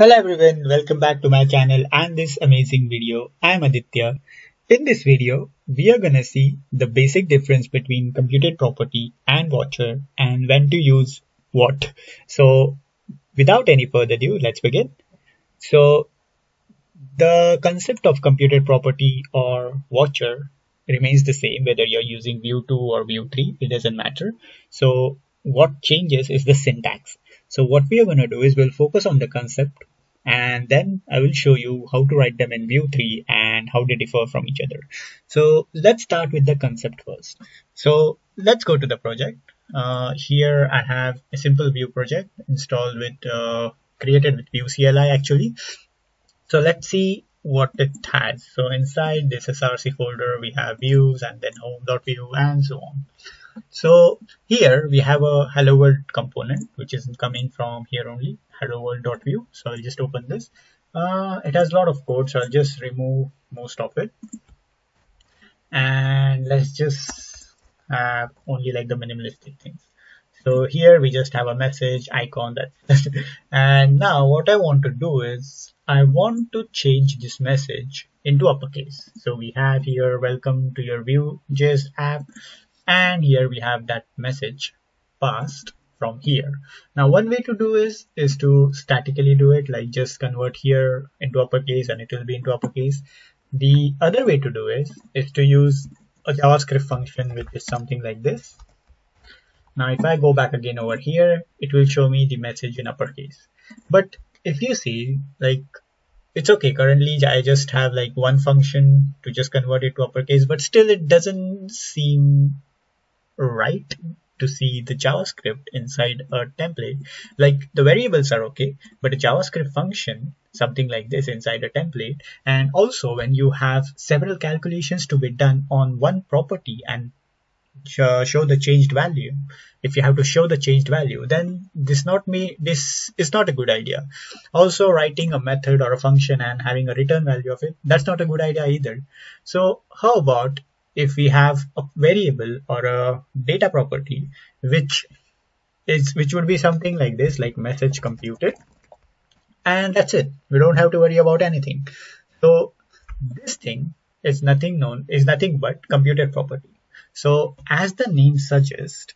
Hello everyone, welcome back to my channel and this amazing video. I am Aditya. In this video, we are gonna see the basic difference between computed property and watcher and when to use what. So without any further ado, let's begin. So the concept of computed property or watcher remains the same whether you're using Vue 2 or Vue 3, it doesn't matter. So what changes is the syntax. So what we are going to do is we'll focus on the concept and then I will show you how to write them in Vue 3 and how they differ from each other. So let's start with the concept first. So let's go to the project. Uh, here I have a simple Vue project installed with uh, created with Vue CLI actually. So let's see what it has. So inside this src folder we have views and then home.vue and so on. So here we have a hello world component which is coming from here only hello world.vue. So I'll just open this. Uh, it has a lot of code so I'll just remove most of it and let's just have only like the minimalistic things. So here we just have a message icon that and now what I want to do is I want to change this message into uppercase. So we have here welcome to your Vue.js app and here we have that message passed from here. Now one way to do is is to statically do it like just convert here into uppercase and it will be into uppercase. The other way to do is is to use a JavaScript function which is something like this. Now if I go back again over here, it will show me the message in uppercase. But if you see like it's okay currently I just have like one function to just convert it to uppercase but still it doesn't seem right to see the JavaScript inside a template. Like the variables are okay, but a JavaScript function, something like this inside a template. And also when you have several calculations to be done on one property and show the changed value if you have to show the changed value then this not me this is not a good idea also writing a method or a function and having a return value of it that's not a good idea either so how about if we have a variable or a data property which is which would be something like this like message computed and that's it. We don't have to worry about anything. So this thing is nothing known is nothing but computed property. So as the name suggests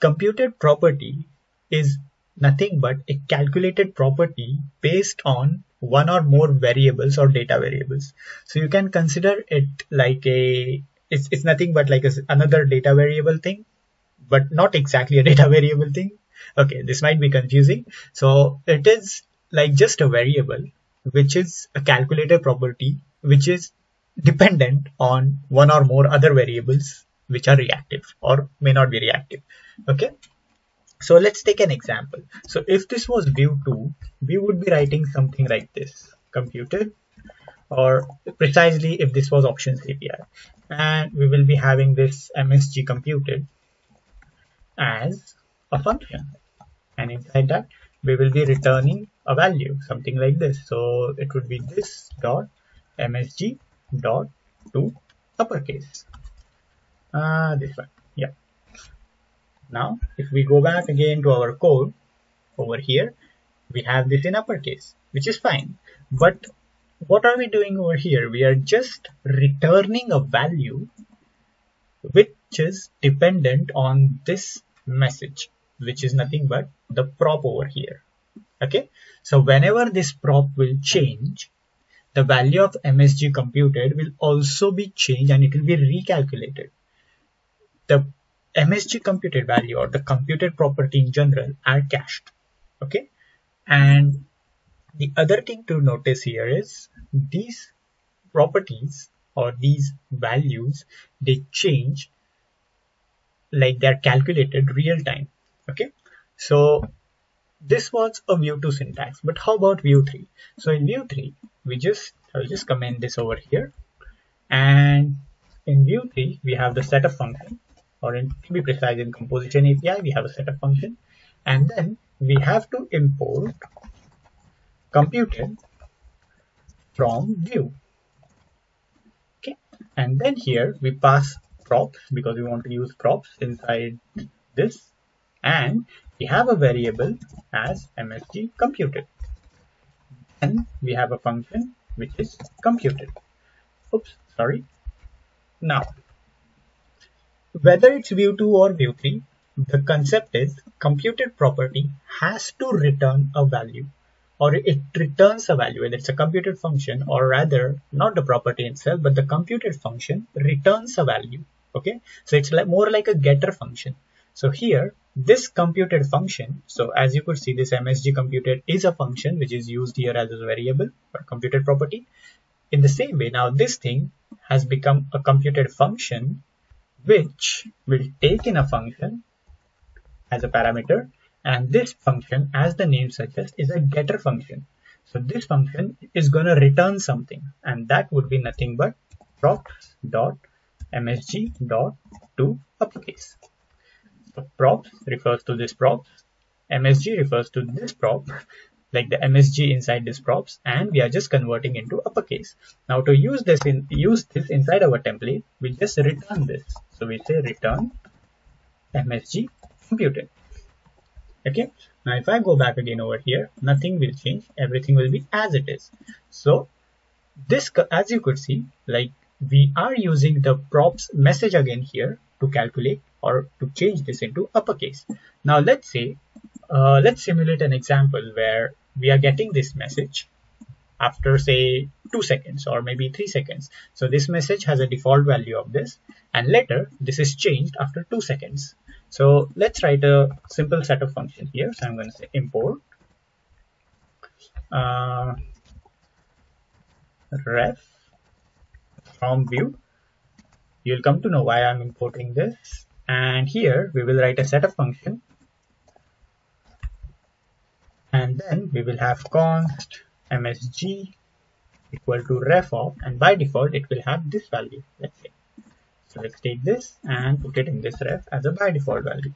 computed property is nothing but a calculated property based on one or more variables or data variables. So you can consider it like a, it's, it's nothing but like a, another data variable thing, but not exactly a data variable thing. Okay, this might be confusing. So it is like just a variable, which is a calculated property, which is dependent on one or more other variables, which are reactive or may not be reactive. Okay. So let's take an example. So if this was Vue 2, we would be writing something like this, computed, or precisely if this was options API. And we will be having this MSG computed as a function. And inside that, we will be returning a value, something like this. So it would be this dot MSG dot to uppercase. Uh, this one. Now, if we go back again to our code over here, we have this in uppercase, which is fine. But what are we doing over here? We are just returning a value which is dependent on this message, which is nothing but the prop over here. Okay, so whenever this prop will change, the value of MSG computed will also be changed and it will be recalculated. The MSG computed value or the computed property in general are cached. Okay. And the other thing to notice here is these properties or these values, they change like they're calculated real time. Okay. So this was a Vue 2 syntax, but how about Vue 3? So in Vue 3, we just, I'll just comment this over here. And in Vue 3, we have the setup function or in, to be precise in composition API, we have a setup function and then we have to import computed from Vue. Okay, and then here we pass props because we want to use props inside this and we have a variable as msg computed. then we have a function which is computed. Oops, sorry. Now, whether it's Vue 2 or Vue 3, the concept is computed property has to return a value or it returns a value whether it's a computed function or rather not the property itself but the computed function returns a value okay? So it's like more like a getter function. So here this computed function so as you could see this msg computed is a function which is used here as a variable or computed property. In the same way now this thing has become a computed function which will take in a function as a parameter and this function as the name suggests is a getter function. So this function is going to return something and that would be nothing but props dot msg dot to uppercase. So props refers to this props msg refers to this prop like the msg inside this props and we are just converting into uppercase. Now to use this in use this inside our template we just return this so we say return msg computed. Okay? Now if i go back again over here nothing will change. Everything will be as it is. So this as you could see like we are using the props message again here to calculate or to change this into uppercase. Now let's say uh, let's simulate an example where we are getting this message after say two seconds or maybe three seconds. So this message has a default value of this and later this is changed after two seconds. So let's write a simple set of functions here. So i'm going to say import uh, ref from Vue. You'll come to know why i'm importing this. And here we will write a set of function and then we will have const msg equal to ref of and by default it will have this value let's say. So let's take this and put it in this ref as a by default value.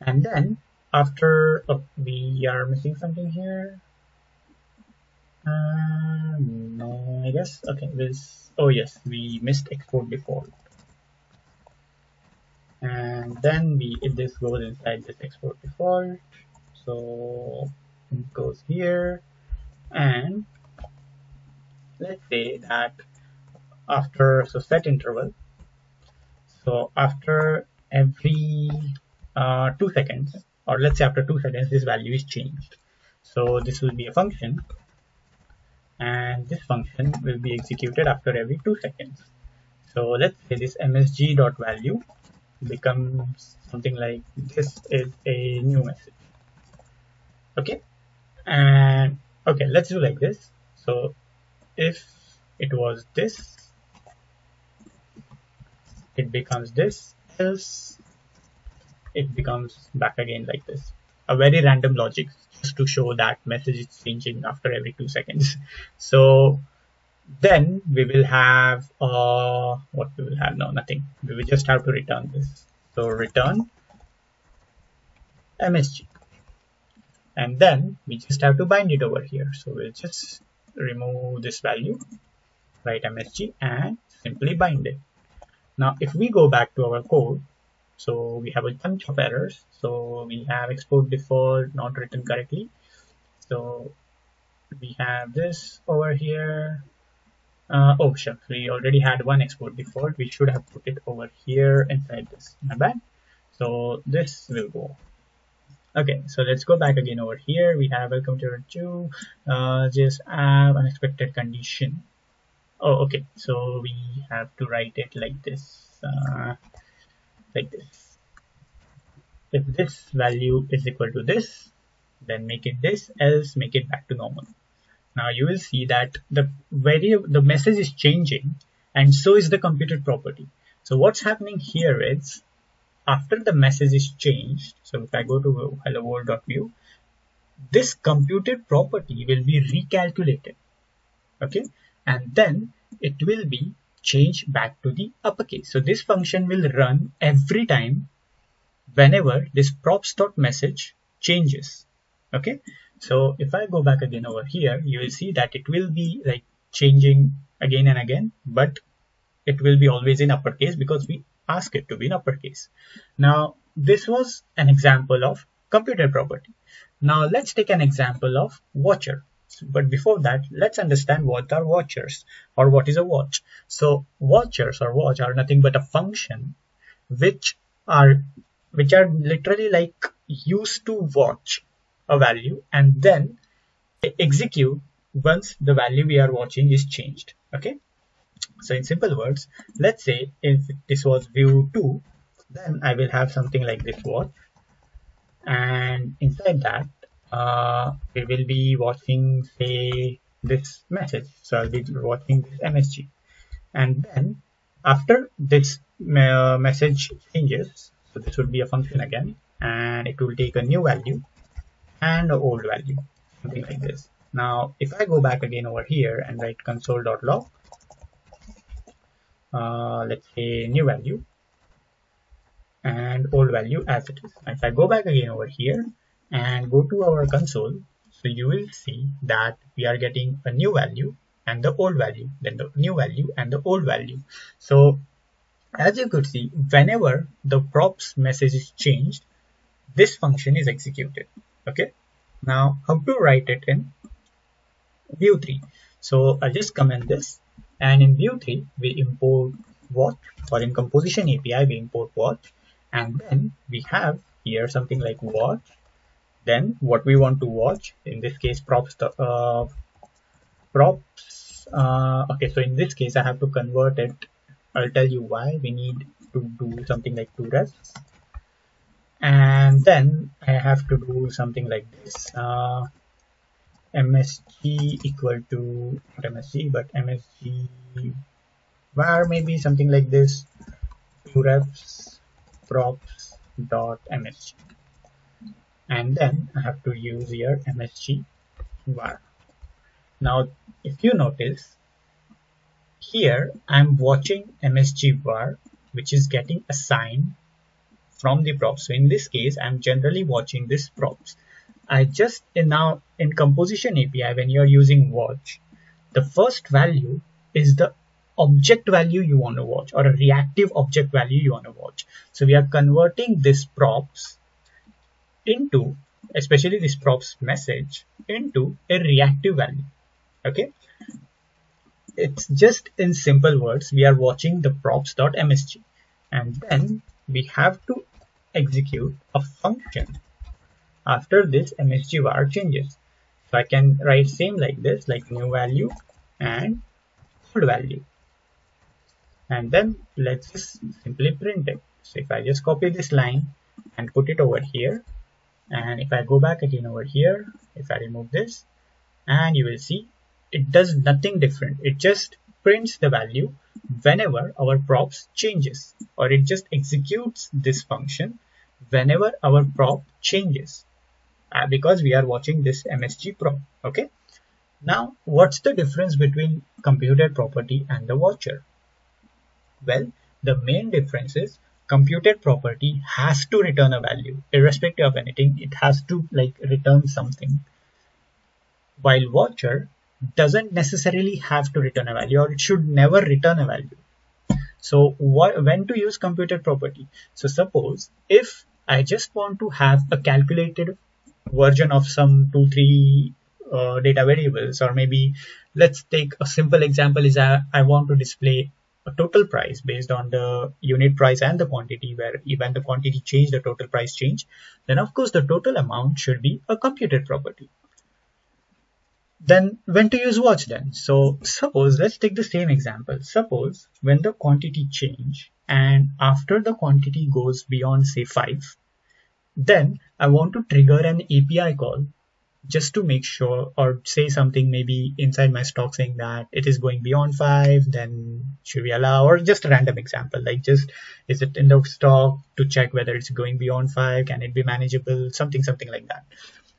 And then after oh, we are missing something here. Uh, no I guess okay this oh yes we missed export default. And then we if this goes inside this export default so it goes here and let's say that after so set interval so after every uh, two seconds or let's say after two seconds this value is changed. So this will be a function and this function will be executed after every two seconds. So let's say this msg dot value becomes something like this is a new message. Okay? And okay let's do like this. So if it was this it becomes this else it becomes back again like this. A very random logic just to show that message is changing after every two seconds. So then we will have uh what we will have? No nothing. We will just have to return this. So return msg and then we just have to bind it over here. So we'll just remove this value write msg and simply bind it. Now if we go back to our code so we have a bunch of errors. So we have export default not written correctly. So we have this over here. Uh, oh sure. We already had one export default. We should have put it over here inside this. My bad. So this will go okay so let's go back again over here. We have welcome to 2 uh, just have unexpected condition. Oh okay so we have to write it like this uh, like this. If this value is equal to this then make it this else make it back to normal. Now you will see that the variable the message is changing and so is the computed property. So what's happening here is after the message is changed so if i go to hello world.vue this computed property will be recalculated okay? And then it will be changed back to the uppercase. So this function will run every time whenever this props.message changes okay? So if i go back again over here you will see that it will be like changing again and again but it will be always in uppercase because we ask it to be in uppercase. Now, this was an example of computed property. Now, let's take an example of watcher. but before that let's understand what are watchers or what is a watch so watchers or watch are nothing but a function which are which are literally like used to watch a value and then execute once the value we are watching is changed okay so in simple words let's say if this was Vue 2 then i will have something like this watch. And inside that uh, we will be watching say this message. So I'll be watching this MSG and then after this uh, message changes so this would be a function again and it will take a new value and an old value something like this. Now if I go back again over here and write console.log uh, let's say new value and old value as it is. If I go back again over here and go to our console so you will see that we are getting a new value and the old value then the new value and the old value. So as you could see whenever the props message is changed this function is executed. Okay? Now how to write it in Vue 3 so i'll just comment this and in Vue 3 we import watch or in composition api we import watch and then we have here something like watch then what we want to watch in this case props uh, props uh, okay so in this case I have to convert it. I'll tell you why. We need to do something like toRefs. And then I have to do something like this. Uh, msg equal to not msg but msg var maybe something like this toRefs props dot msg and then I have to use here MSG var. Now, if you notice, here I'm watching MSG var, which is getting assigned from the props. So in this case, I'm generally watching this props. I just in now in composition API, when you're using watch, the first value is the object value you want to watch or a reactive object value you want to watch. So we are converting this props into especially this props message into a reactive value. Okay? It's just in simple words we are watching the props.msg and then we have to execute a function after this msg var changes. So i can write same like this like new value and old value. And then let's just simply print it. So if i just copy this line and put it over here and if I go back again over here if I remove this and you will see it does nothing different. It just prints the value whenever our props changes or it just executes this function whenever our prop changes uh, because we are watching this MSG prop okay? Now what's the difference between computed property and the watcher well the main difference is computed property has to return a value irrespective of anything. It has to like return something. While watcher doesn't necessarily have to return a value or it should never return a value. So what when to use computed property? So suppose if i just want to have a calculated version of some two three uh, data variables or maybe let's take a simple example is I, I want to display a total price based on the unit price and the quantity where even the quantity change the total price change then of course the total amount should be a computed property. Then when to use watch then? So suppose let's take the same example. Suppose when the quantity change and after the quantity goes beyond say 5 then i want to trigger an api call just to make sure or say something maybe inside my stock saying that it is going beyond five then should we allow or just a random example like just is it in the stock to check whether it's going beyond five can it be manageable something something like that.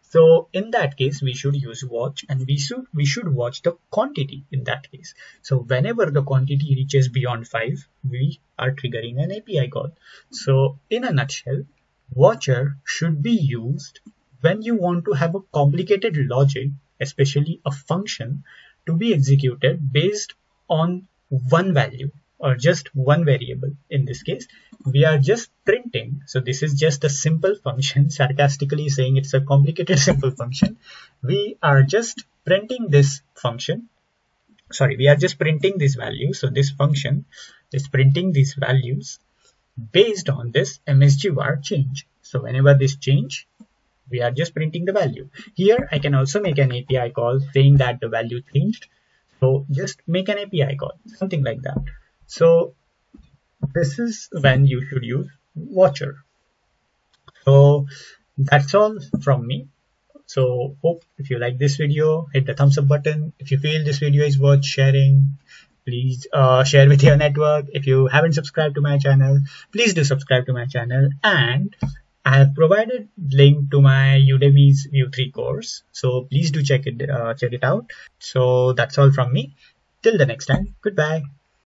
So in that case we should use watch and we should we should watch the quantity in that case. So whenever the quantity reaches beyond five we are triggering an api call. So in a nutshell watcher should be used when you want to have a complicated logic, especially a function, to be executed based on one value or just one variable. In this case, we are just printing. So this is just a simple function, sarcastically saying it's a complicated simple function. We are just printing this function sorry we are just printing this value so this function is printing these values based on this msg var change. So whenever this change we are just printing the value. Here i can also make an api call saying that the value changed. So just make an api call something like that. So this is when you should use watcher. So that's all from me. So hope if you like this video, hit the thumbs up button. If you feel this video is worth sharing, please uh, share with your network. If you haven't subscribed to my channel, please do subscribe to my channel. And I have provided link to my Udemy's Vue 3 course. So please do check it, uh, check it out. So that's all from me. Till the next time, goodbye.